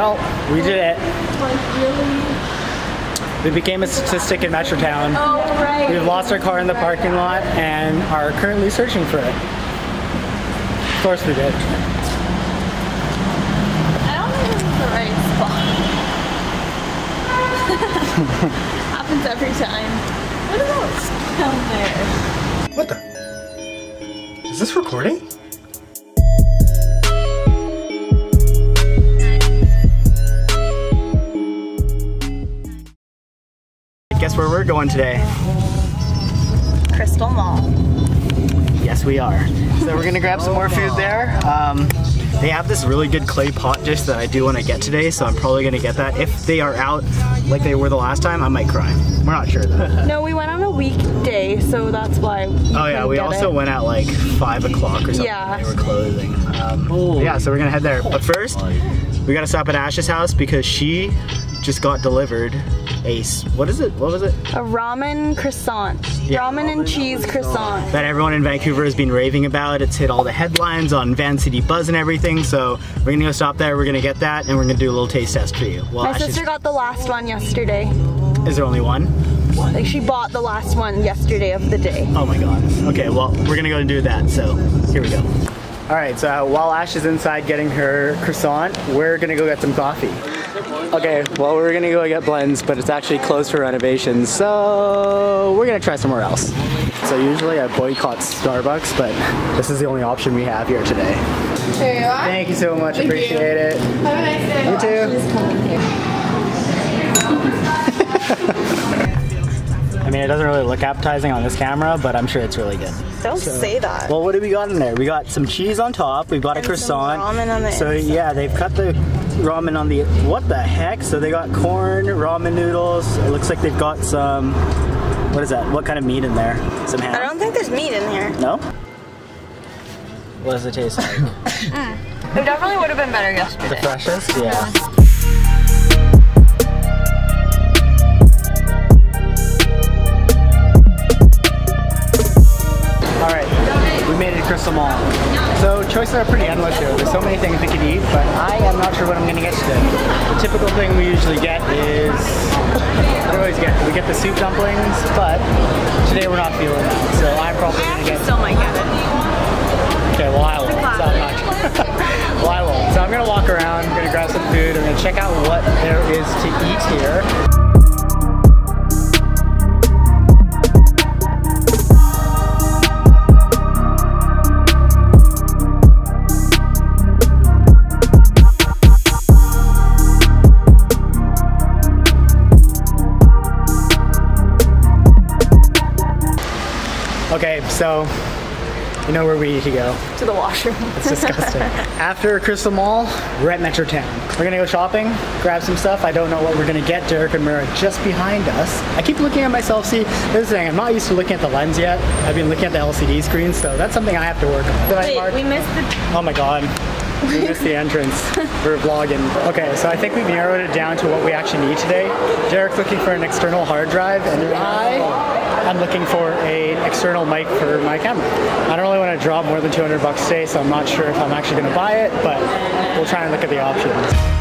Well, we did it. We became a statistic in Metrotown. Oh, right. We've lost our car in the parking lot and are currently searching for it. Of course we did. I don't think this is the right spot. Happens every time. What about down there? What the? Is this recording? Guess where we're going today? Crystal Mall. Yes, we are. So we're gonna grab some more food there. Um, they have this really good clay pot dish that I do want to get today, so I'm probably gonna get that. If they are out like they were the last time, I might cry. We're not sure though. No, we went on a weekday, so that's why. Oh yeah, we also went at like five o'clock or something. Yeah. They were closing. Um, yeah, so we're gonna head there. But first, we gotta stop at Ash's house because she just got delivered a s- what is it? What was it? A ramen croissant. Yeah. Ramen and cheese croissant. That everyone in Vancouver has been raving about. It's hit all the headlines on Vancity Buzz and everything. So we're gonna go stop there. We're gonna get that, and we're gonna do a little taste test for you. Well, My Ash's- sister got the last one yesterday. is there only one? Like she bought the last one yesterday of the day. Oh my god. Okay, well, we're gonna go and do that, so here we go. All right, so uh, while Ash is inside getting her croissant, we're gonna go get some coffee. Okay, well, we're gonna go get Blenz, but it's actually closed for renovations, so we're gonna try somewhere else. So usually I boycott Starbucks, but this is the only option we have here today. There you are. Thank you so much, appreciate it. Have a nice day. You too. I mean, it doesn't really look appetizing on this camera, but I'm sure it's really good. Don't say that. Well, what do we got in there? We got some cheese on top. We've got a And some croissant. ramen on the so inside. yeah, they've cut the ramen on the. What the heck? So they got corn, ramen noodles. It looks like they've got some. What is that? What kind of meat in there? Some ham. I don't think there's meat in here. No. What does it taste like? Mm. It definitely would have been better yesterday. the freshest? Yeah. All made it to Crystal Mall. So choices are pretty endless here. There's so many things we could eat, but I am not sure what I'm gonna get today. The typical thing we usually get is, what do we always get? We get the soup dumplings, but today we're not feeling that. So I'm probably gonna get still might get it. Okay, well I won't. So I'm not. well I won't. So I'm gonna walk around. I'm gonna grab some food. I'm gonna check out what there is to eat here. Okay, so you know where we need to go. To the washroom. It's disgusting. After Crystal Mall, we're at Metrotown. We're gonna go shopping, grab some stuff. I don't know what we're gonna get. Derek and Mira just behind us. I keep looking at myself. See, this is the thing. I'm not used to looking at the lens yet. I've been looking at the LCD screen, so that's something I have to work on. Did I Wait, mark? we missed the. Oh my god. We missed the entrance. We're vlogging. Okay, so I think we've narrowed it down to what we actually need today. Derek's looking for an external hard drive, and I am looking for a external mic for my camera. I don't really want to drop more than 200 bucks today, so I'm not sure if I'm actually going to buy it, but we'll try and look at the options.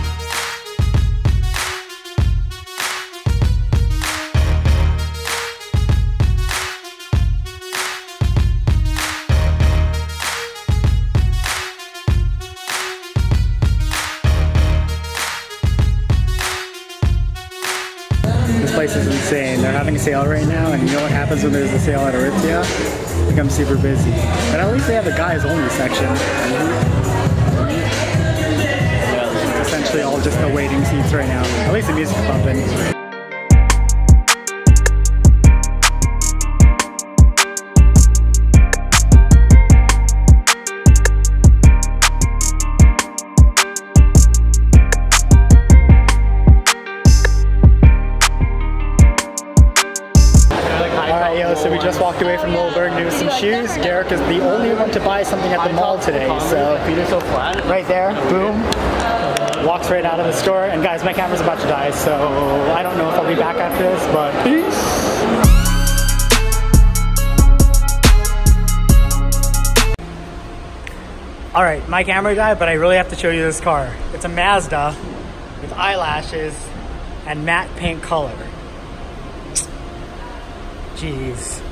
Place is insane. They're having a sale right now, and you know what happens when there's a sale at Aritzia? It becomes super busy. But at least they have a guys only section. Essentially all just the waiting seats right now. At least the music's pumping. We just walked away from Lilburg to some shoes. Derek is the only one to buy something at the mall today, so right there, boom. Walks right out of the store, and guys, my camera's about to die, so I don't know if I'll be back after this, but peace. Alright, my camera died, but I really have to show you this car. It's a Mazda. with eyelashes and matte pink color. Jeez.